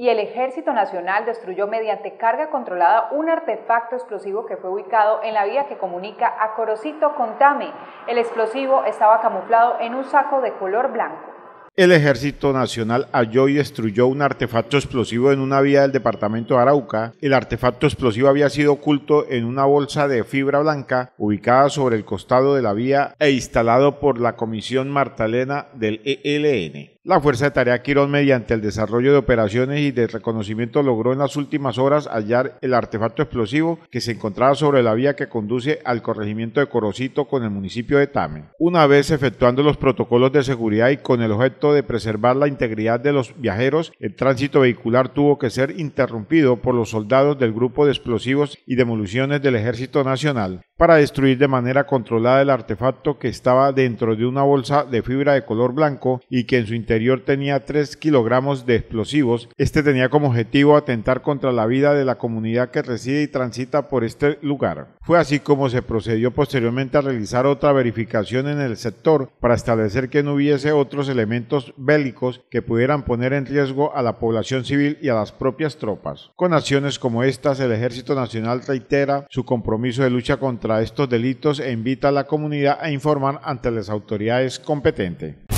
y el Ejército Nacional destruyó mediante carga controlada un artefacto explosivo que fue ubicado en la vía que comunica a Corocito con Tame. El explosivo estaba camuflado en un saco de color blanco. El Ejército Nacional halló y destruyó un artefacto explosivo en una vía del departamento de Arauca. El artefacto explosivo había sido oculto en una bolsa de fibra blanca ubicada sobre el costado de la vía e instalado por la Comisión Martalena del ELN. La Fuerza de Tarea Quirón, mediante el desarrollo de operaciones y de reconocimiento, logró en las últimas horas hallar el artefacto explosivo que se encontraba sobre la vía que conduce al corregimiento de Corocito con el municipio de Tame. Una vez efectuando los protocolos de seguridad y con el objeto de preservar la integridad de los viajeros, el tránsito vehicular tuvo que ser interrumpido por los soldados del Grupo de Explosivos y Demoliciones del Ejército Nacional para destruir de manera controlada el artefacto que estaba dentro de una bolsa de fibra de color blanco y que en su interior tenía 3 kilogramos de explosivos. Este tenía como objetivo atentar contra la vida de la comunidad que reside y transita por este lugar. Fue así como se procedió posteriormente a realizar otra verificación en el sector para establecer que no hubiese otros elementos bélicos que pudieran poner en riesgo a la población civil y a las propias tropas. Con acciones como estas, el Ejército Nacional reitera su compromiso de lucha contra estos delitos e invita a la comunidad a informar ante las autoridades competentes.